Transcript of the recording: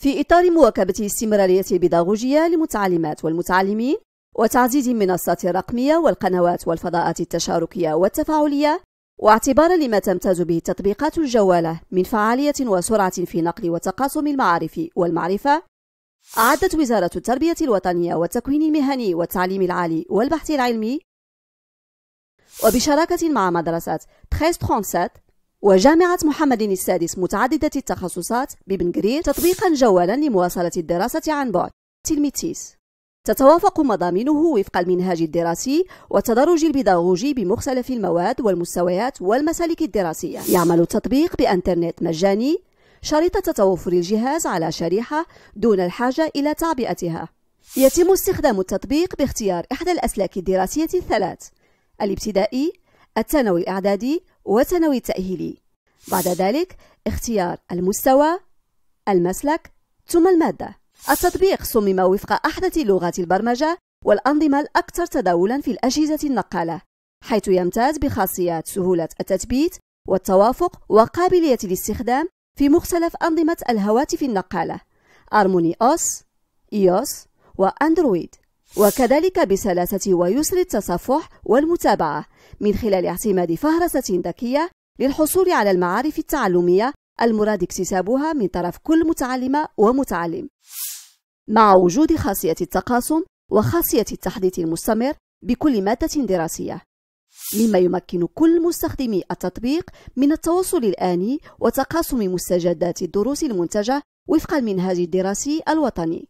في إطار مواكبة استمرارية البيداغوجية للمتعلمات والمتعلمين وتعزيز المنصات الرقمية والقنوات والفضاءات التشاركية والتفاعلية واعتبارا لما تمتاز به التطبيقات الجوالة من فعالية وسرعة في نقل وتقاسم المعارف والمعرفة. أعدت وزارة التربية الوطنية والتكوين المهني والتعليم العالي والبحث العلمي. وبشراكة مع مدرسة 1337 وجامعة محمد السادس متعددة التخصصات ببن تطبيقا جوالا لمواصلة الدراسة عن بعد. تلميتيس تتوافق مضامينه وفق المنهاج الدراسي والتدرج البيداغوجي بمختلف المواد والمستويات والمسالك الدراسية. يعمل التطبيق بأنترنت مجاني شريطة توفر الجهاز على شريحة دون الحاجة إلى تعبئتها. يتم استخدام التطبيق باختيار إحدى الأسلاك الدراسية الثلاث. الابتدائي الثانوي الإعدادي والثانوي التأهيلي. بعد ذلك اختيار المستوى المسلك ثم المادة. التطبيق صمم وفق أحدث لغات البرمجة والأنظمة الأكثر تداولا في الأجهزة النقالة حيث يمتاز بخاصيات سهولة التثبيت والتوافق وقابلية الاستخدام في مختلف أنظمة الهواتف النقالة أرموني أوس، إيوس وأندرويد وكذلك بسلاسة ويسر التصفح والمتابعة من خلال اعتماد فهرسة ذكية للحصول على المعارف التعلمية المراد اكتسابها من طرف كل متعلمة ومتعلم. مع وجود خاصية التقاسم وخاصية التحديث المستمر بكل مادة دراسية. مما يمكن كل مستخدمي التطبيق من التواصل الآني وتقاسم مستجدات الدروس المنتجة وفق المنهاج الدراسي الوطني.